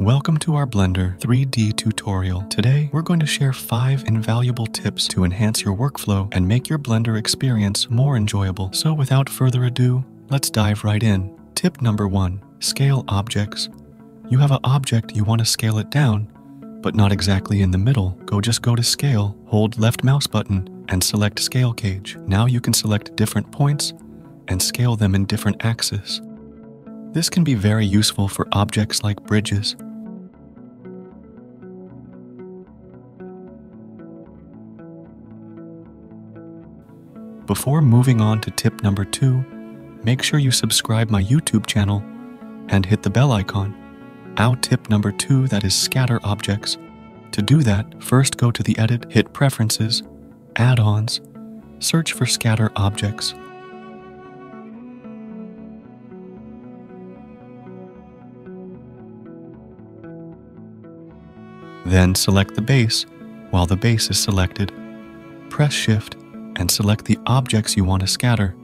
Welcome to our Blender 3D tutorial. Today, we're going to share five invaluable tips to enhance your workflow and make your Blender experience more enjoyable. So without further ado, let's dive right in. Tip number one, scale objects. You have an object, you want to scale it down, but not exactly in the middle. Go just go to scale, hold left mouse button, and select scale cage. Now you can select different points and scale them in different axes. This can be very useful for objects like bridges. Before moving on to tip number two, make sure you subscribe my YouTube channel and hit the bell icon. Our tip number two that is scatter objects. To do that, first go to the edit, hit preferences, add-ons, search for scatter objects. Then select the base while the base is selected. Press Shift and select the objects you want to scatter.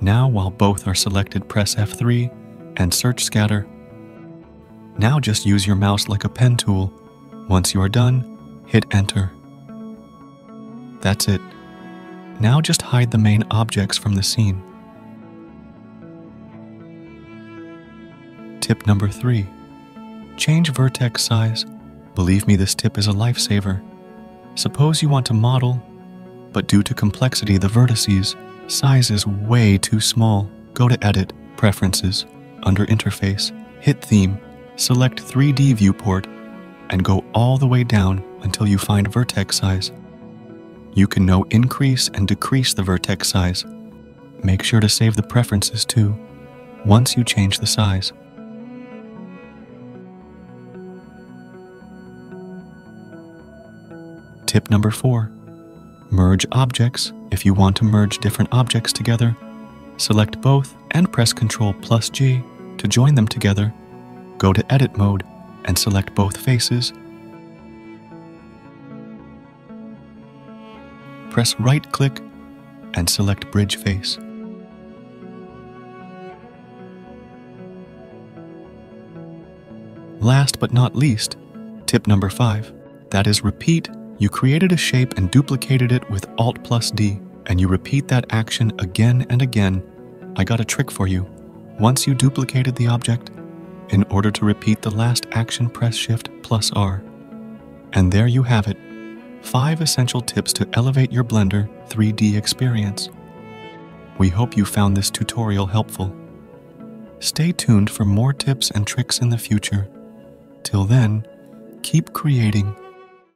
Now, while both are selected, press F3 and search Scatter. Now just use your mouse like a pen tool. Once you are done, hit Enter. That's it. Now just hide the main objects from the scene. Tip number three, change vertex size. Believe me, this tip is a lifesaver. Suppose you want to model, but due to complexity, the vertices size is way too small. Go to Edit, Preferences, under Interface, hit Theme, select 3D Viewport, and go all the way down until you find vertex size. You can now increase and decrease the vertex size. Make sure to save the preferences too, once you change the size. Tip number four, merge objects. If you want to merge different objects together, select both and press Ctrl plus G to join them together. Go to edit mode and select both faces. Press right click and select bridge face. Last but not least, tip number five, that is repeat you created a shape and duplicated it with Alt plus D, and you repeat that action again and again. I got a trick for you. Once you duplicated the object, in order to repeat the last action, press Shift plus R. And there you have it. Five essential tips to elevate your Blender 3D experience. We hope you found this tutorial helpful. Stay tuned for more tips and tricks in the future. Till then, keep creating